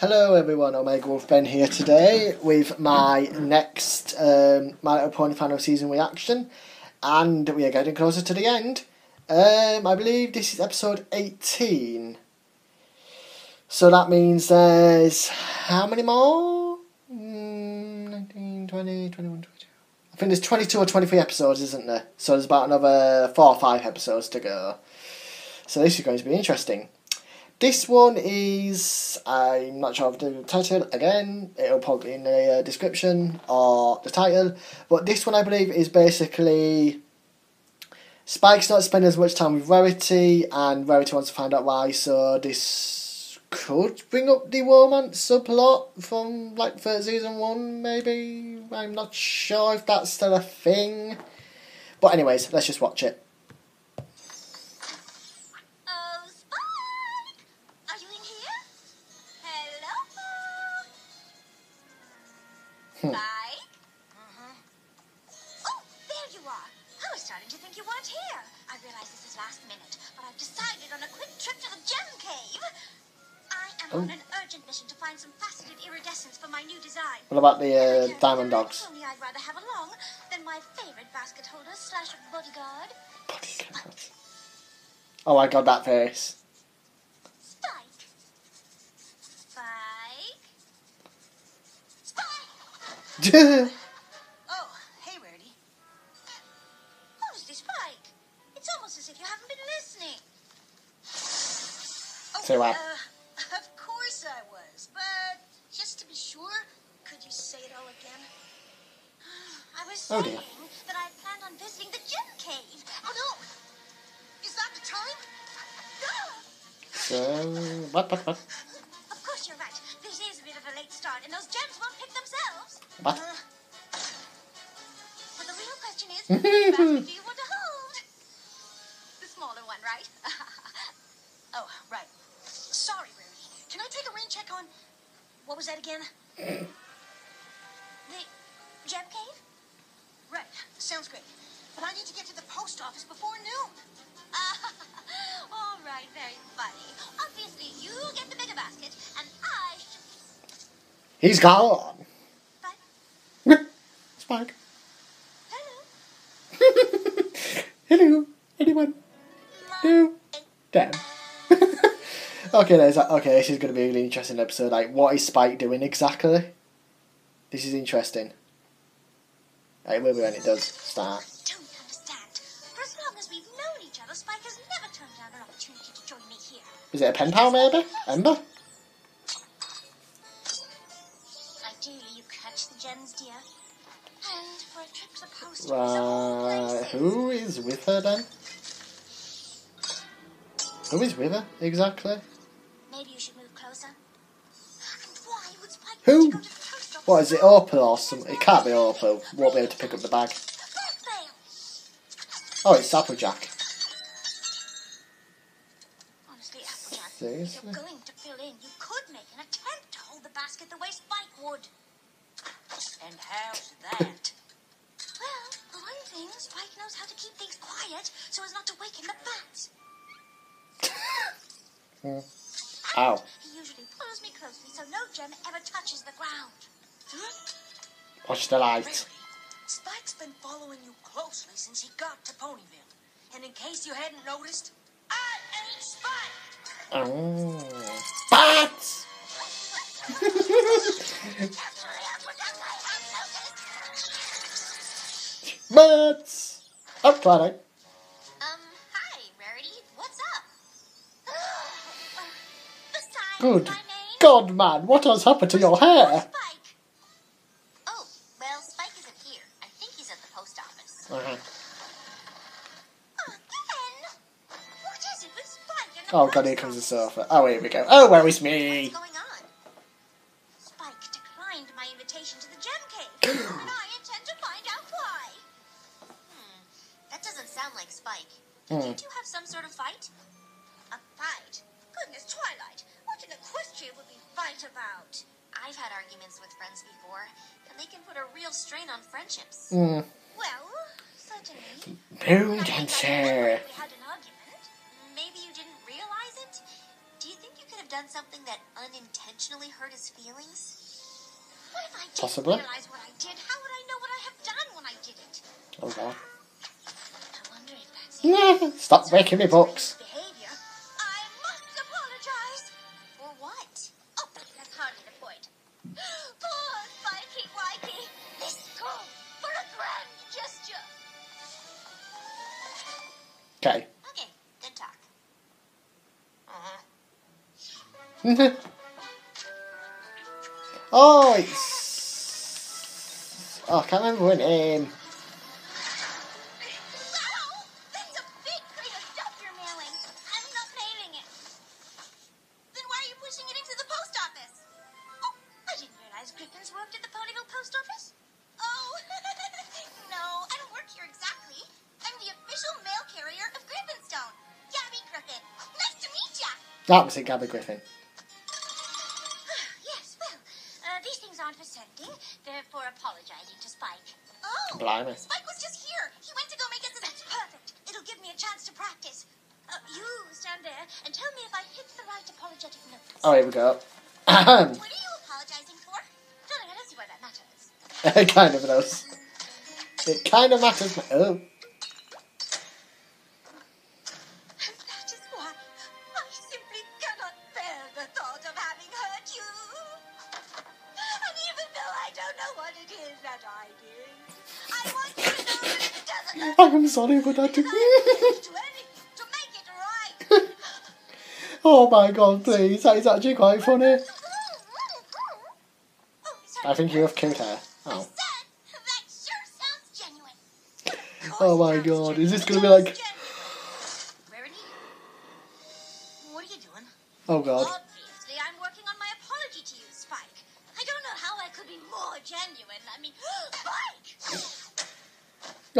Hello everyone, Omega Wolf Ben here today with my next um, My Little Pony final season reaction, and we are getting closer to the end. Um, I believe this is episode 18. So that means there's how many more? Mm, 19, 20, 21, 22. I think there's 22 or 23 episodes, isn't there? So there's about another 4 or 5 episodes to go. So this is going to be interesting. This one is, I'm not sure of the title, again, it'll probably in the uh, description or the title, but this one I believe is basically Spike's not spending as much time with Rarity, and Rarity wants to find out why, so this could bring up the romance subplot from like first season one, maybe? I'm not sure if that's still a thing. But anyways, let's just watch it. Diamond Dogs? Only I'd rather have along than my favorite basket holder slash bodyguard, Oh, I got that face. Spike. Spike. Spike. Oh, hey, Rarity. Honestly, Spike, it's almost as if you haven't been listening. Oh, Say what? Uh, of course I was, but just to be sure, could you say it all again? I was Oh, saying dear. that I planned on visiting the gem cave. Oh no! Is that the time? No! so, what, what, what? Of course you're right. This is a bit of a late start, and those gems won't pick themselves. What? Uh, but the real question is, which basket do you want to hold? The smaller one, right? oh, right. Sorry, Rarity. Can I take a rain check on... What was that again? the gem cave? Right. Sounds great. But I need to get to the post office before noon. All right, very funny. Obviously, you get the bigger basket, and I should... He's gone. Spike. hello. Hello, anyone? No. Damn. okay, there's that. Okay, this is going to be a really interesting episode. Like, what is Spike doing exactly? This is interesting. It will be when it does start. I don't understand. For as long as we've known each other, Spike has never turned down an opportunity to join me here. Is it a pen pal, maybe? Ember? Ideally, you catch the gems, dear. And for a trip to the post office, of all Right. Who is with her then? Who is with her exactly? Maybe you should move closer. And why would Spike Who? Want to go to the post office? What is it, Opal or something? It can't be Opal. Won't be able to pick up the bag. Oh, it's Applejack. Honestly, Applejack, Seriously? you're going to fill in, you could make an attempt to hold the basket the way Spike would. And how's that? Well, for one thing, Spike knows how to keep things quiet so as not to waken the bats. Hmm. Ow. He usually follows me closely so no gem ever touches the ground. Watch the light. Rarity, Spike's been following you closely since he got to Ponyville. And in case you hadn't noticed, I ain't Spike! Oh. Bats! Bats! Oh, Twilight. Um, hi, Rarity. What's up? Good God, man, what has happened to your hair? Oh, God, here comes the sofa. Oh, here we go. Oh, where is me? Called for a grand gesture. Okay. Okay, good talk. Uh-huh. oh, it's. Oh, I can't remember name. That was it, Gabby Griffin. yes, well, uh, these things aren't for sending. They're for apologizing to Spike. Oh, Blimey. Spike was just here. He went to go make us. That's perfect. It'll give me a chance to practice. Uh, you stand there and tell me if I hit the right apologetic notes. Oh, here we go. Ahem. What are you apologizing for? Darling, I don't see why that matters. it kind of does. It kind of matters. Oh. Hurt I'm sorry for that. because I'm willing to to make it right. oh my god, please. That is actually quite funny. Oh. I think you have cute hair. I Oh. that sure sounds genuine. Oh my god, is this gonna be like- Rarity? What are you doing? Oh god.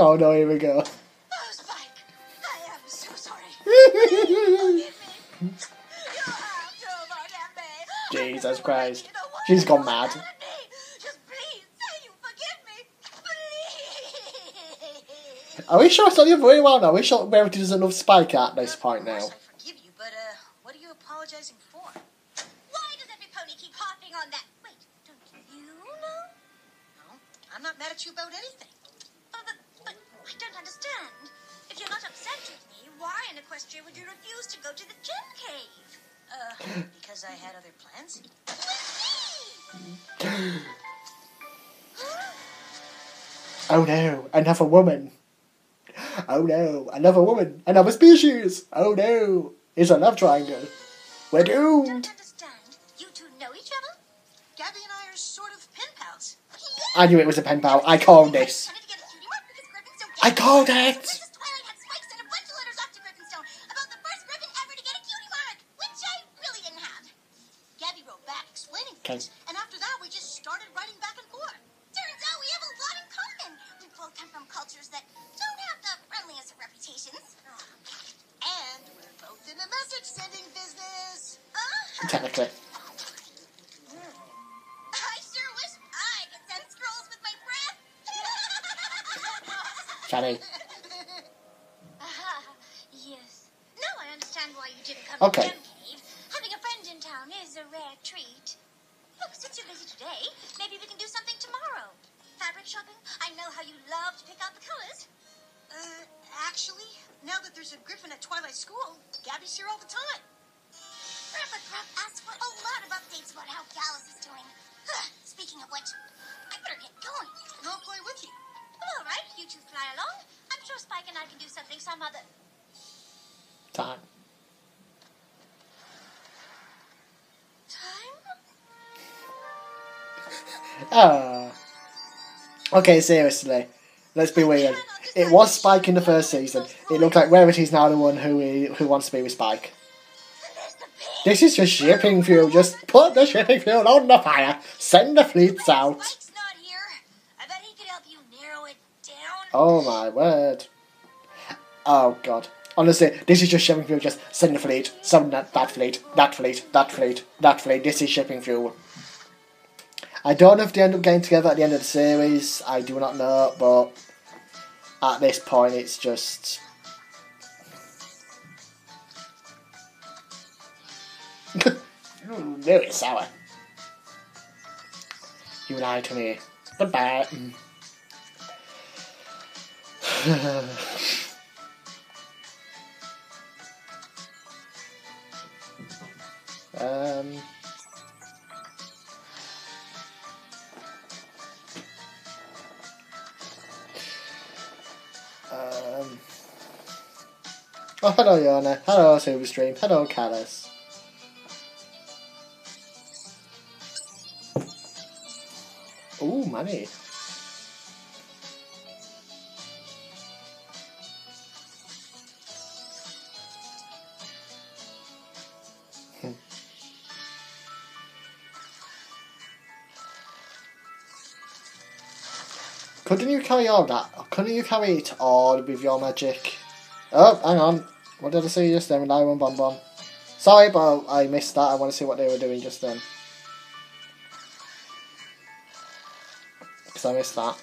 Oh no, here we go. Oh, Spike, I am so sorry. You have to forgive me. Jesus Christ. don't know what She's you gone mad. out of me. Just please say you forgive me. Please. Are we sure it's not the other way around? Are we sure Rarity doesn't love Spike at this point now? I forgive you, but uh, what are you apologizing for? Why does every pony keep harping on that? Wait, don't you know? No, I'm not mad at you about anything. Oh, but, but I don't understand. If you're not upset with me, why in Equestria would you refuse to go to the gem cave? Uh, because I had other plans. Oh no, another woman. Oh no, another woman, another species. Oh no, it's a love triangle. We're doomed. don't understand. You two know each other? Gabby and I are sort of pen pals. I knew it was a pen pal. I called this. I called it. Had maybe we can do something tomorrow. Fabric shopping? I know how you love to pick out the colors. Uh, actually, now that there's a Griffin at Twilight School, Gabby's here all the time. Grandpa Gruff asked for a lot of updates about how Gallus is doing. Speaking of which, I better get going. And I'll play with you. Well, all right, you two fly along. I'm sure Spike and I can do something some other. Time. Time? Ah. Okay, seriously. Let's be weird. It was Spike in the first season. It looked like Rarity's now the one who who wants to be with Spike. There's the pig. This is just shipping fuel. Just put the shipping fuel on the fire. Send the fleets out. Spike's not here. I bet he could help you narrow it down. Oh my word. Oh god. Honestly, this is just shipping fuel. Just send the fleet. Send that, that fleet. That fleet. That fleet. That fleet. This is shipping fuel. I don't know if they end up getting together at the end of the series. I do not know, but at this point, it's just. Very sour. You lied to me. Goodbye. Um. Oh, hello, Yona. Hello, Silverstream. Hello, Gallus. Ooh, money. Hmm. Couldn't you carry all that? Couldn't you carry it all with your magic? Oh, hang on. What did I say just then? Rely on Bon Bon. Sorry, but I missed that. I want to see what they were doing just then. Because I missed that.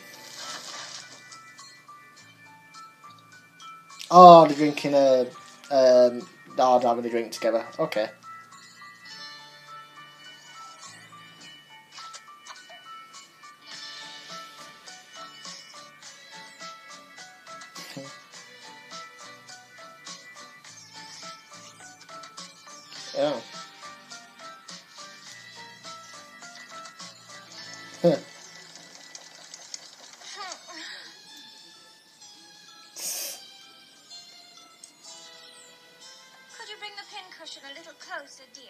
Oh, they're drinking a. Um, oh, they're having a drink together. Okay.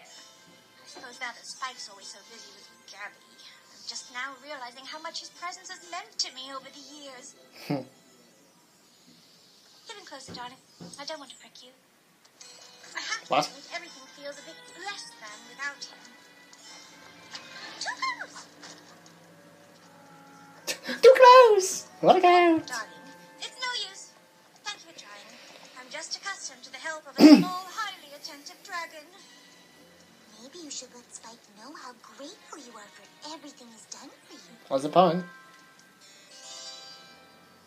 I suppose now that Spike's always so busy with Gabby, I'm just now realizing how much his presence has meant to me over the years. Hmm. Get in closer, darling. I don't want to prick you. I have to What? admit, everything feels a bit less than without him. Too close! Too close! Go? Darling, it's no use. Thank you for trying. I'm just accustomed to the help of a small, highly attentive dragon. You should let Spike know how grateful you are for everything he's done for you. What's the point?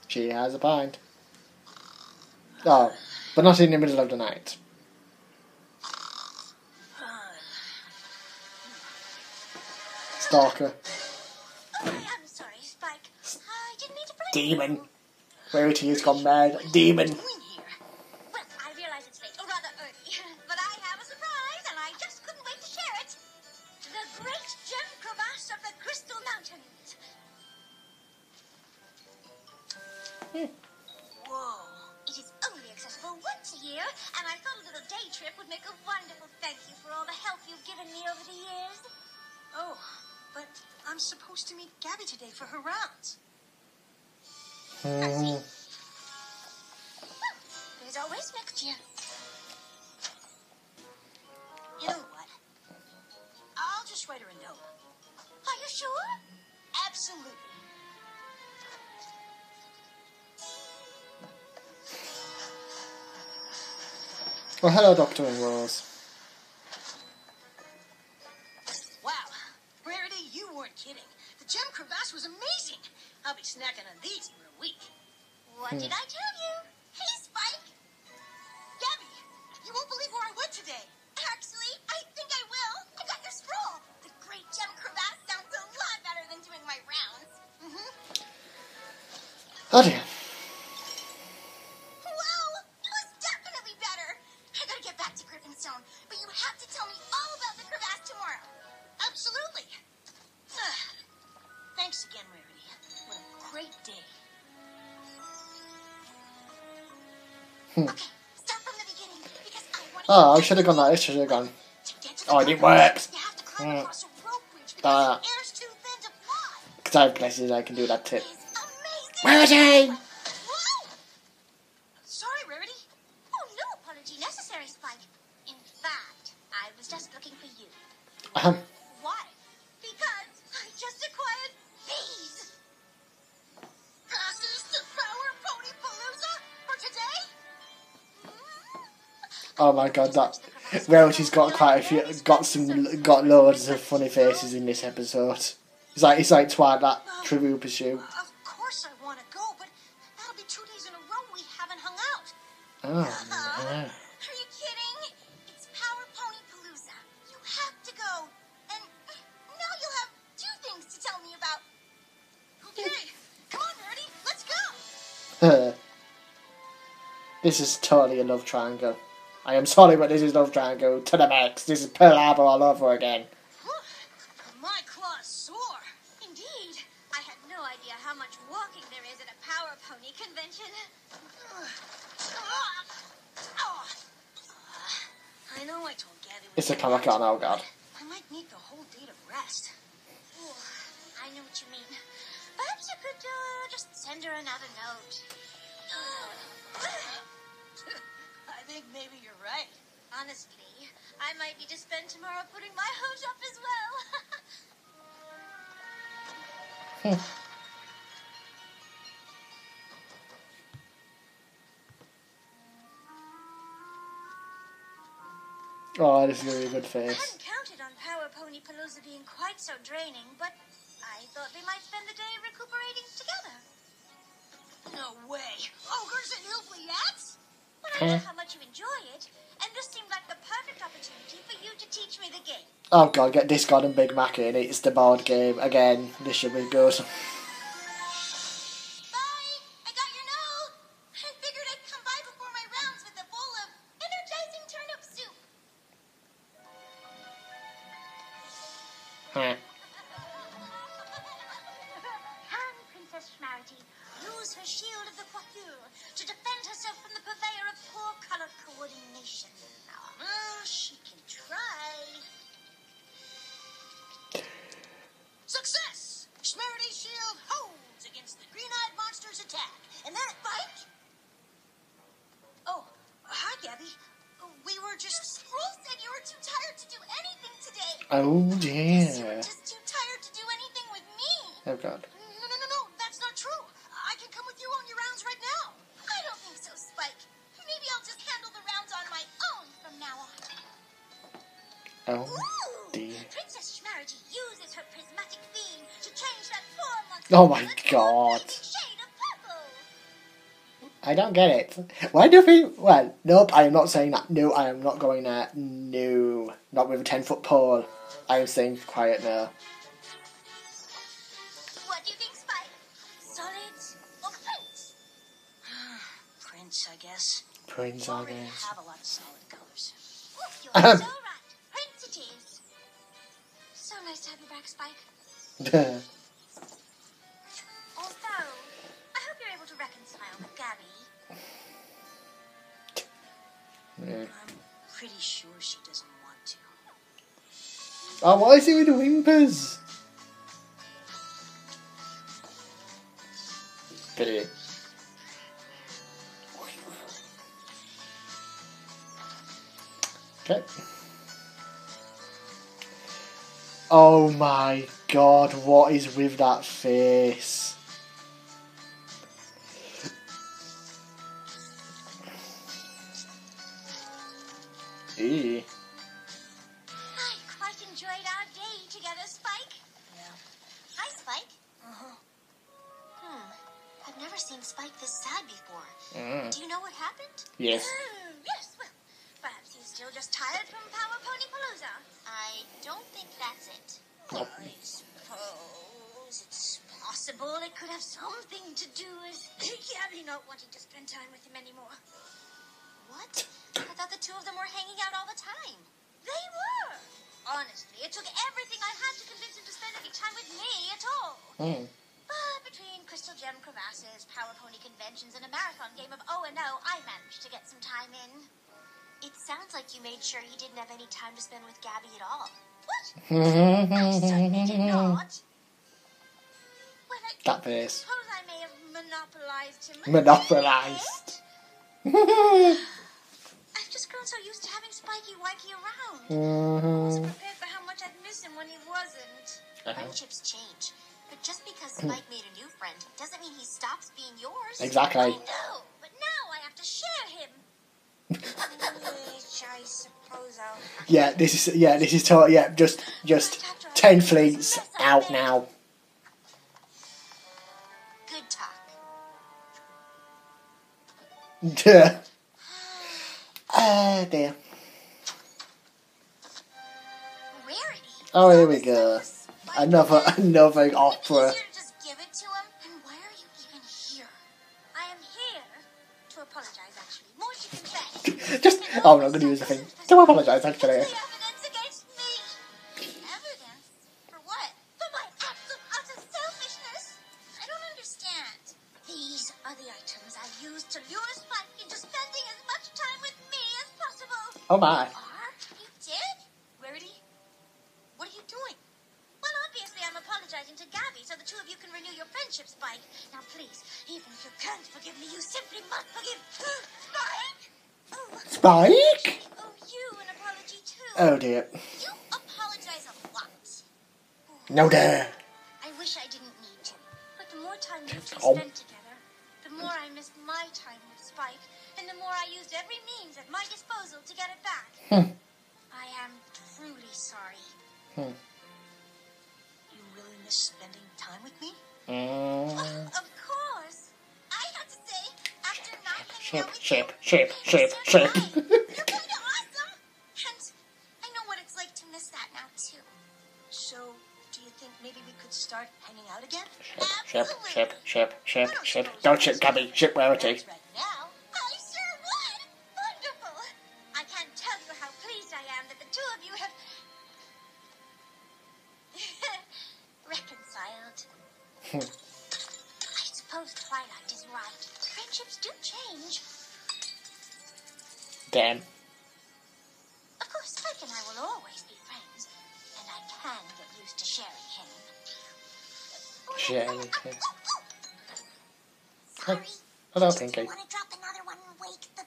She has a point. Oh, but not in the middle of the night. Stalker. Oh, I'm sorry, Spike. I didn't mean to Demon. Rarity has gone mad. Demon. Absolutely. Well, hello, Doctor and Oh, I should have gone that this. Should have gone. To get to the Oh, it didn't work. You have to climb Mm. across a rope bridge because the air's too thin to fly. Because I have places I can do that too. Where is he? Oh my god, that Welchie's got quite a few, got some, got loads of funny faces in this episode. It's like it's like twat that Trivial Pursuit. Oh, yeah. Uh-huh. Are you kidding? It's Power Pony Palooza. You have to go. And now you'll have two things to tell me about. Okay, come on, Nerdy. Let's go. this is totally a love triangle. I am sorry, but this is love triangle to the max. This is Pearl Harbor all over again. My claw's sore. Indeed. I had no idea how much walking there is at a power pony convention. I know I told Gabby. It's a camera watch, God. Honestly, I might need to spend tomorrow putting my hose up as well. Oh, this is gonna be a good I hadn't counted on Power Pony Palooza being quite so draining, but I thought we might spend the day recuperating together. No way. Ogres and oubliettes? But I Oh god, get Discord and Big Mac in. It's the board game again. This should be good. And that fight... Oh, hi, Gabby. We were just... Scroll said you were too tired to do anything today. Oh You were just too tired to do anything with me. Oh god. No, no, no, no. That's not true. I can come with you on your rounds right now. I don't think so, Spike. Maybe I'll just handle the rounds on my own from now on. Oh Ooh! dear. Princess Schmarity uses her prismatic beam to change that poor monster Oh my God. I don't get it. Why do you think? Well, nope. I am not saying that. No, I am not going there. No, not with a ten foot pole. I am staying quiet now. What do you think, Spike? Solid or Prince? Prince, I guess. Prince, You I guess. have a lot of solid colors. You're so right. Prince it is. So nice to have you back, Spike. sure she doesn't want to. Oh, why is he with the whimpers? Pity. Okay. Oh my god, what is with that face? Yes, between crevasses, Power Pony conventions, and a marathon game of O and O, I managed to get some time in. It sounds like you made sure he didn't have any time to spend with Gabby at all. What? I certainly did not. Well, I that face. suppose I may have monopolized him. Monopolized. I've just grown so used to having Spiky Wikey around. I Mhm. wasn't prepared for how much I'd miss him when he wasn't. Uh-huh. Friendships change. But just because Spike made a new friend doesn't mean he stops being yours. Exactly. I know, but now I have to share him. Which I suppose I'll. Yeah, this is yeah, this is total. Yeah, just just ten fleets out now. Good talk. Ah dear. Rarity. Oh, here we go. Another another Wouldn't it be opera. easier to just give it to him? And why are you even here? I am here to apologize, actually. Just, oh, I'm not to use the thing. Do apologise, actually. What's the Apologizing to Gabby so the two of you can renew your friendship, Spike. Now, please, even if you can't forgive me, you simply must forgive Spike! Oh, Spike? Owe you an apology, too. Oh dear. You apologize a lot. No dear. I wish I didn't need to. But the more time you two Oh. spent together, the more I missed my time with Spike, and the more I used every means at my disposal to get it back. Hmm. I am truly sorry. Hmm. Mm. of course. I had to say, after not hanging Ship, out with ship, you, ship, it ship, was ship. fine. You're kind of awesome. And I know what it's like to miss that now, too. So, do you think maybe we could start hanging out again? Ship, ship, ship, ship, ship. Don't ship, Gabby. Ship Rarity. Right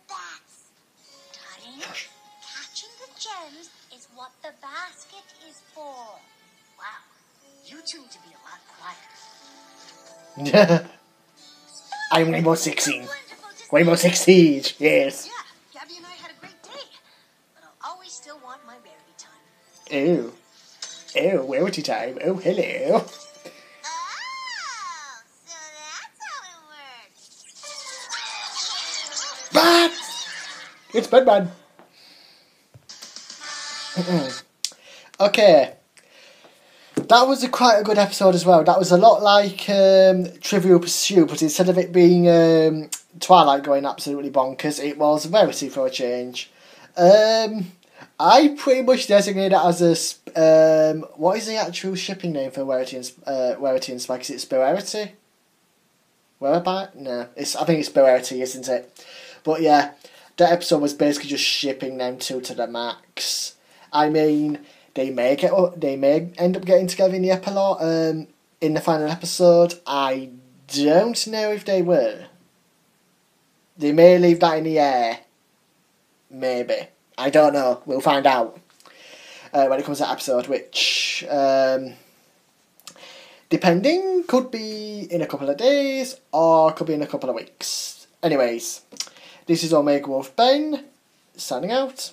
bats? Darling, catching the gems is what the basket is for. Wow. You two to be a lot quieter. I'm Rainbow Six Siege. Rainbow Six Siege. Yes. Yeah, Gabby and I had a great day. But I'll always still want my rarity time. Ew. Ew, rarity time. Oh, hello. It's Batman. okay. That was a quite a good episode as well. That was a lot like um, Trivial Pursuit, but instead of it being um, Twilight going absolutely bonkers, it was Rarity for a change. Um, I pretty much designate it as a. Um, what is the actual shipping name for Rarity and, uh, Rarity and Spike? Is it Spirarity? Whereabout? No, it's. I think it's Spirarity, isn't it? But yeah, that episode was basically just shipping them two to the max. I mean, they may get they may end up getting together in the epilogue, um, in the final episode. I don't know if they will. They may leave that in the air. Maybe I don't know. We'll find out uh, when it comes to that episode, which. Um, depending, could be in a couple of days or could be in a couple of weeks. Anyways, this is Omega Wolf Ben, signing out.